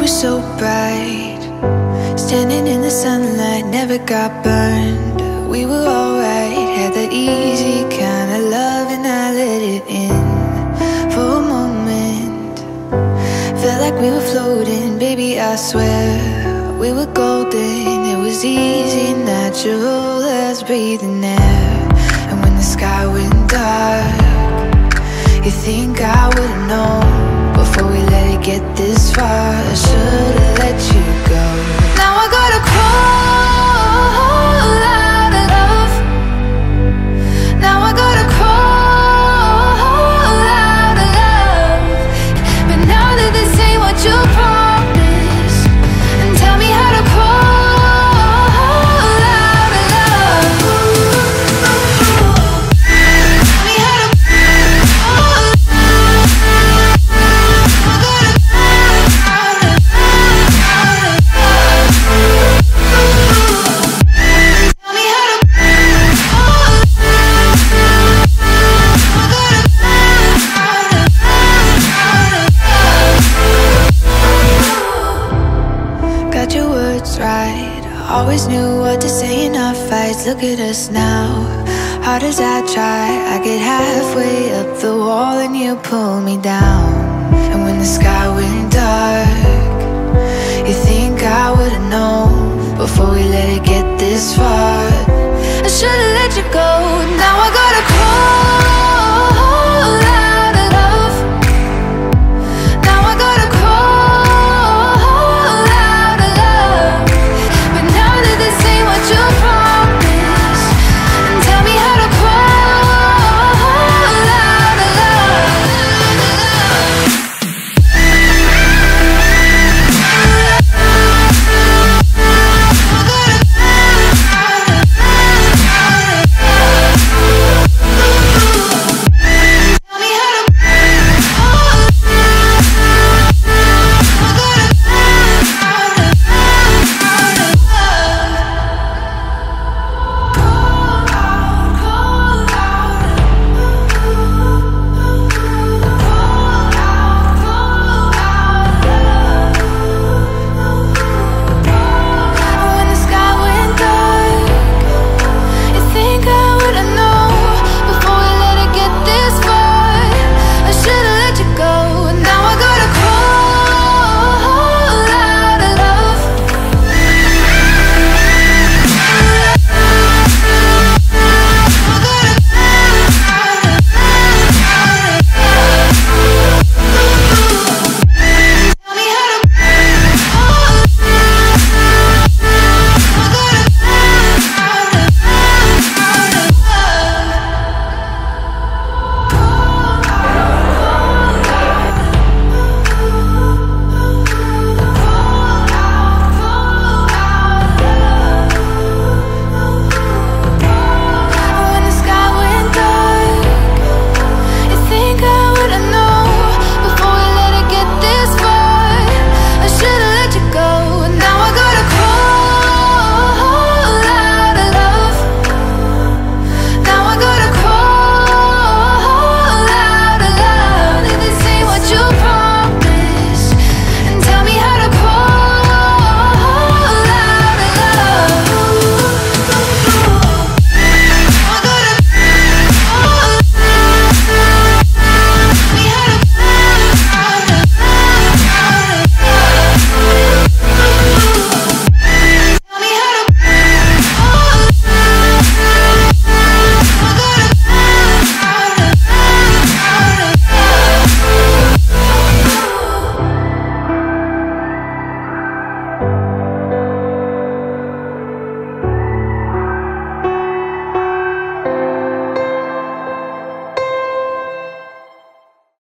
were so bright. Standing in the sunlight, never got burned. We were alright, had that easy kind of love And I let it in for a moment. Felt like we were floating, baby I swear. We were golden, it was easy, natural as breathing air. And when the sky went dark You think Always knew what to say in our fights. Look at us now. Hard as I try, I get halfway up the wall and you pull me down. And when the sky went dark, you think I would've known before we let it get this far. I should've